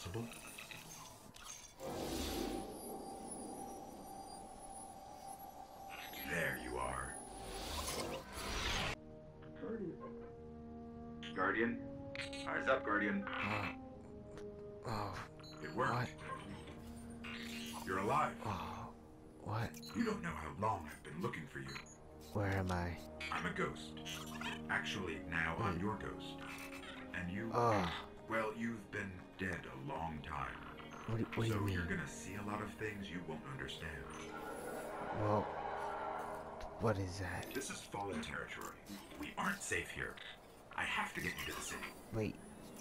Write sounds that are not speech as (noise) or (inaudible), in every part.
possible? There you are. Guardian? Eyes up, Guardian. Uh, oh, It worked. what? You're alive. Oh, what? You don't know how long I've been looking for you. Where am I? I'm a ghost. Actually, now I'm hmm. your ghost. And you, Oh, well, you've been dead a long time. what, do- what do so you mean? you're gonna see a lot of things you won't understand. Well, what is that? This is fallen territory. We aren't safe here. I have to get you to the city. Wait,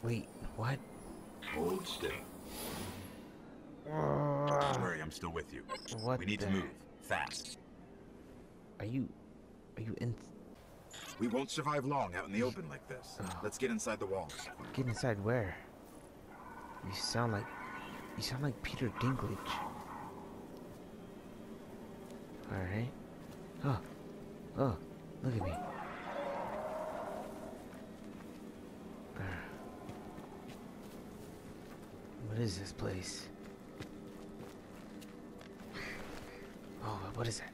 wait, what? Hold still. Don't uh, worry, I'm still with you. What we need to move. Fast. Are you, are you in? We won't survive long out in the open like this. Oh. Let's get inside the walls. Get inside where? You sound like, you sound like Peter Dinklage. All right. Oh, oh, look at me. What is this place? (sighs) Oh, what is that?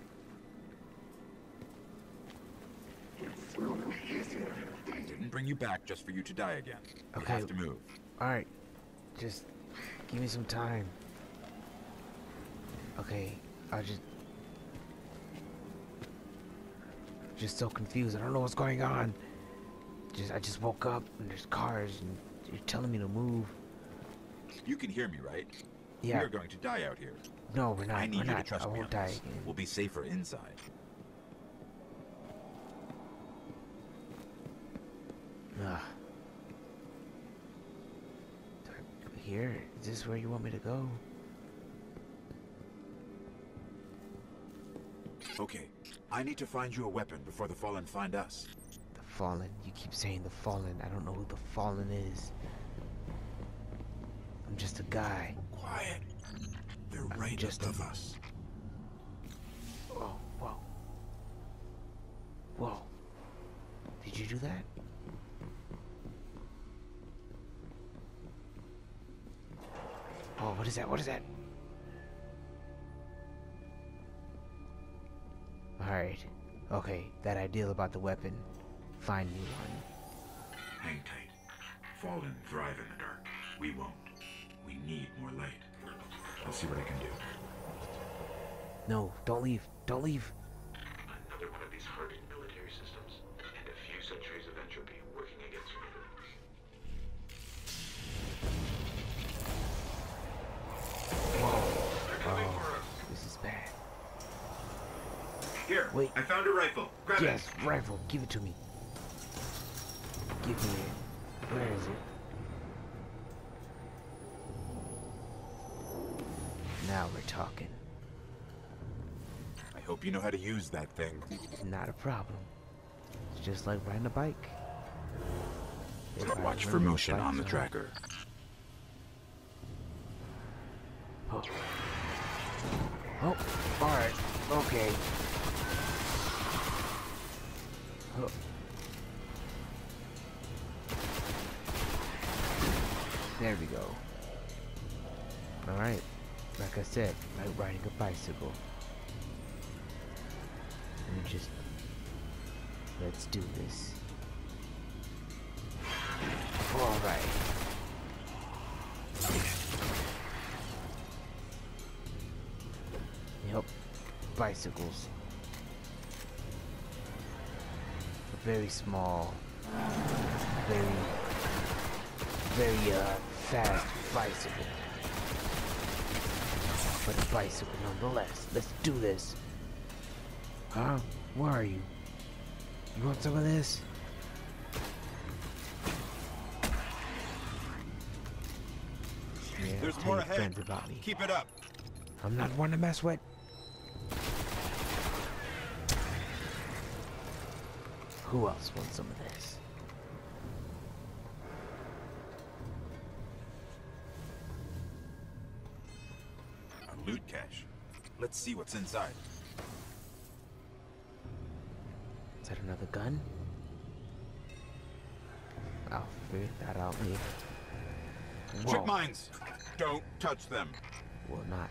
I didn't bring you back just for you to die again. Okay. have to move. All right, just give me some time. Okay, I just just so confused. I don't know what's going on. Just I just woke up and there's cars and you're telling me to move. You can hear me, right? Yeah. We are going to die out here. No, we're not. I need we're you not. to trust I me won't die again. We'll be safer inside. Ugh. Do I- Here? Is this where you want me to go? Okay. I need to find you a weapon before the Fallen find us. The Fallen. You keep saying the Fallen. I don't know who the Fallen is. I'm just a guy. Quiet. They're I'm right just above a- us. Oh, whoa. Whoa. Did you do that? What is that? What is that? Alright. Okay, that ideal about the weapon. Find me one. Hang tight. Fallen thrive in the dark. We won't. We need more light. I'll see what I can do. No, don't leave. Don't leave. Wait. I found a rifle. Grab Yes, rifle. Give it to me. Give me it. Where is it? Now we're talking. I hope you know how to use that thing. Not a problem. It's just like riding a bike. If Watch for motion on the bikes, tracker. Oh. Oh, alright. Okay. There we go. Alright. Like I said, like riding a bicycle. Let me just... Let's do this. Alright. Yep, bicycles. Very small, very, very uh, fast bicycle. But a bicycle nonetheless. Let's do this. Huh? Where are you? You want some of this? Yeah, There's more ahead. about me. Keep it up. I'm not one to mess with. Who else wants some of this? A loot cache. Let's see what's inside. Is that another gun? I'll figure that out later. Trip mines. Don't touch them. Will not.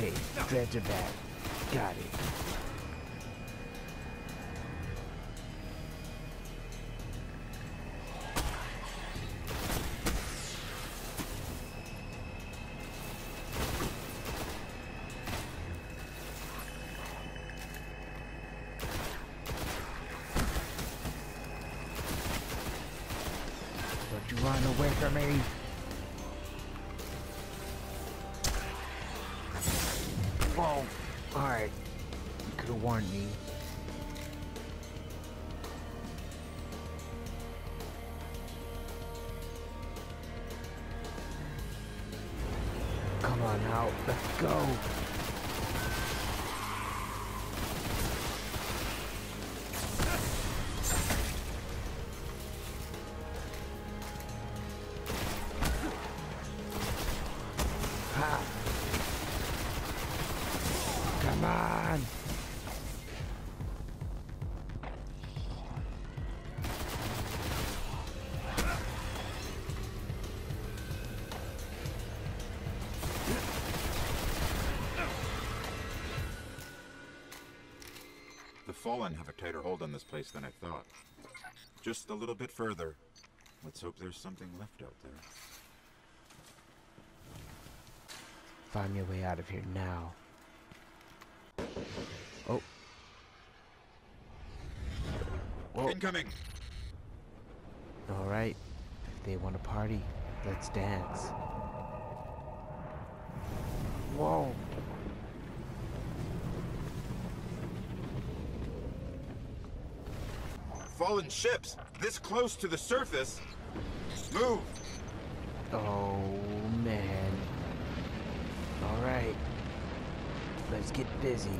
Okay, dreads are back. Got it. Don't you run away from me. Could Fallen have a tighter hold on this place than I thought. Just a little bit further. Let's hope there's something left out there. Find your way out of here now. Oh. Whoa. Incoming! Alright. If they want to party, let's dance. Whoa. Fallen ships! This close to the surface! Move! Oh, man. Alright. Let's get busy.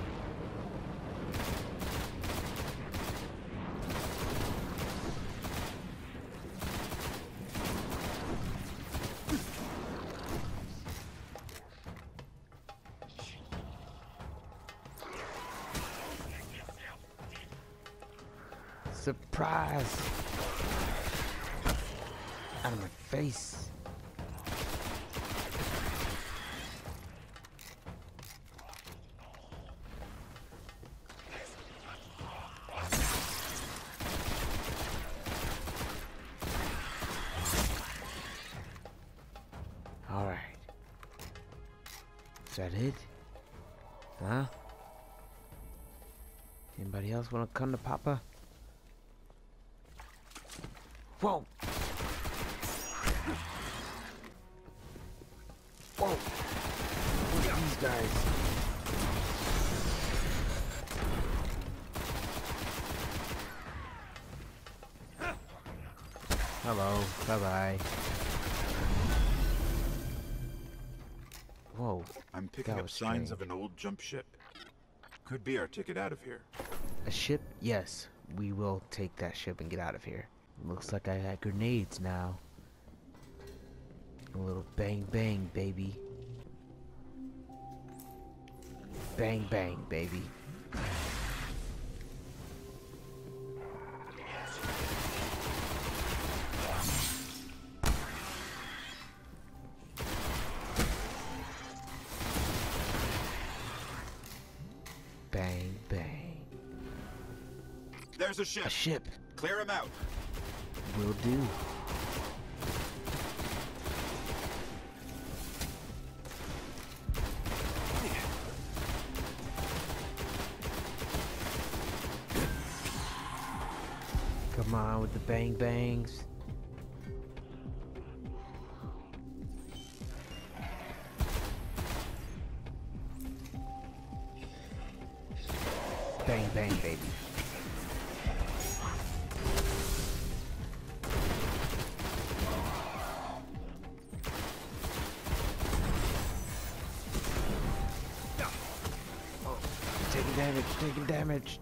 Surprise! Out of my face. All right. Is that it? Huh? Anybody else want to come to Papa? Hello. Bye bye. Whoa. I'm picking up signs of an old jump ship. Could be our ticket out of here. A ship? Yes. We will take that ship and get out of here. Looks like I got grenades now. A little bang bang, baby. Bang bang, baby. Ship! A ship Clear him out! will do. Come on with the bang bangs. damage, taking damage.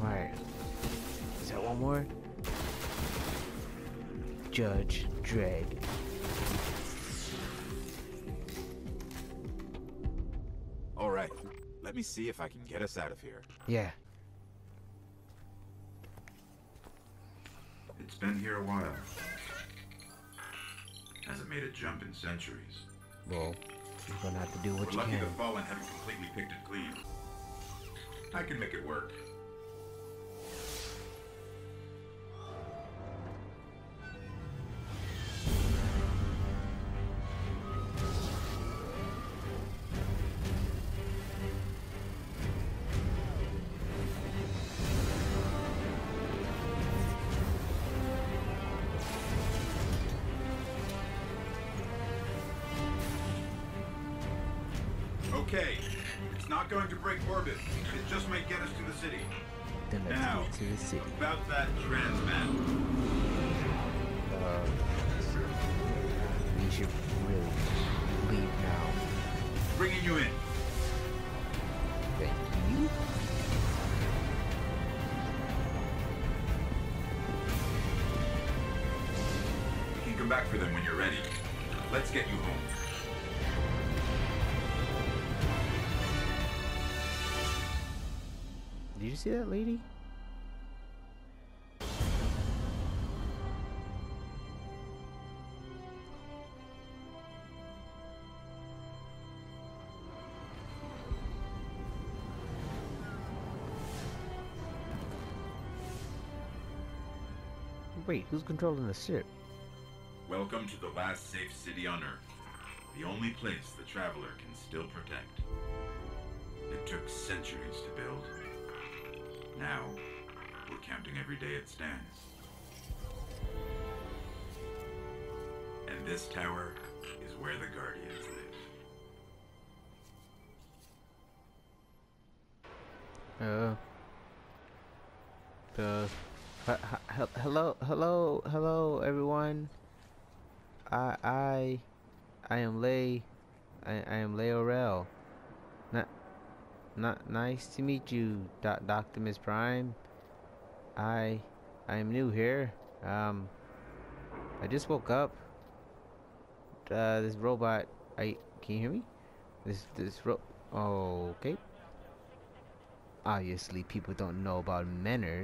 Alright. Is that one more? Judge Dredd. Alright, let me see if I can get us out of here. Yeah. It's been here a while. Hasn't made a jump in centuries. Well, you're gonna have to do what We're you lucky can. the Fallen haven't completely picked it clean. I can make it work. Okay, it's not going to break orbit. It just might get us to the city. Then let's Now. get to the city. About that transmat. Uh, we should really leave now. Bringing you in. Thank you. You can come back for them when you're ready. Let's get you home. Did you see that lady? Wait, who's controlling the ship? Welcome to the last safe city on Earth. The only place the traveler can still protect. It took centuries to build. Now, we're counting every day it stands. And this tower is where the Guardians live. Uh. H- hello, hello, hello, everyone. I, I, I am Lay. I, I am Lay Orel. Not, nice to meet you, Doc, Doctor Miss Prime. I, I am new here. Um, I just woke up. Uh, this robot. I can you hear me? This, this ro. Oh, okay. Obviously, people don't know about manners.